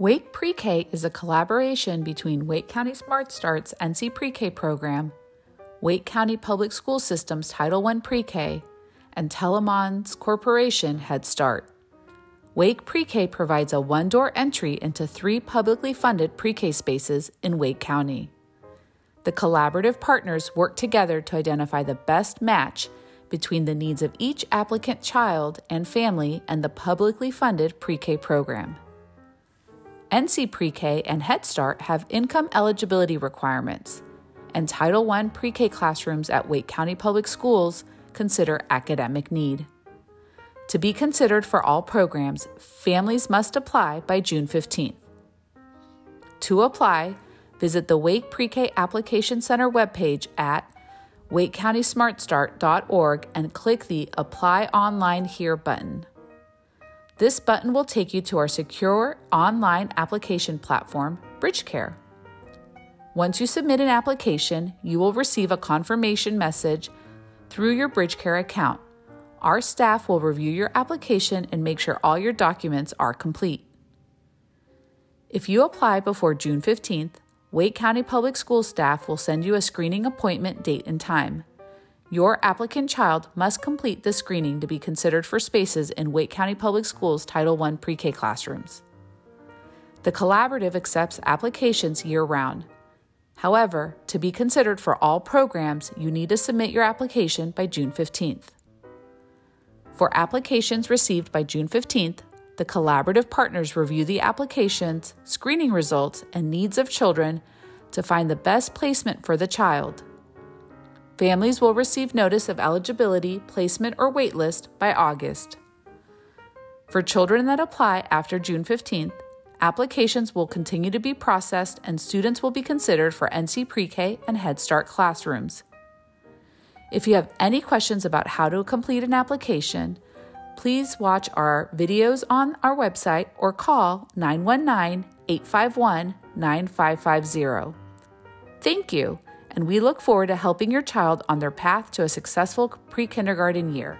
Wake Pre-K is a collaboration between Wake County Smart Start's NC Pre-K program, Wake County Public School System's Title I Pre-K, and Telamon's Corporation Head Start. Wake Pre-K provides a one-door entry into three publicly funded pre-K spaces in Wake County. The collaborative partners work together to identify the best match between the needs of each applicant child and family and the publicly funded pre-K program. NC Pre K and Head Start have income eligibility requirements, and Title I pre K classrooms at Wake County Public Schools consider academic need. To be considered for all programs, families must apply by June 15th. To apply, visit the Wake Pre K Application Center webpage at wakecountysmartstart.org and click the Apply Online Here button. This button will take you to our secure online application platform, BridgeCare. Once you submit an application, you will receive a confirmation message through your BridgeCare account. Our staff will review your application and make sure all your documents are complete. If you apply before June 15th, Wake County Public School staff will send you a screening appointment date and time. Your applicant child must complete the screening to be considered for spaces in Wake County Public Schools Title I pre K classrooms. The collaborative accepts applications year round. However, to be considered for all programs, you need to submit your application by June 15th. For applications received by June 15th, the collaborative partners review the applications, screening results, and needs of children to find the best placement for the child. Families will receive notice of eligibility, placement, or waitlist by August. For children that apply after June 15th, applications will continue to be processed and students will be considered for NC Pre K and Head Start classrooms. If you have any questions about how to complete an application, please watch our videos on our website or call 919 851 9550. Thank you and we look forward to helping your child on their path to a successful pre kindergarten year.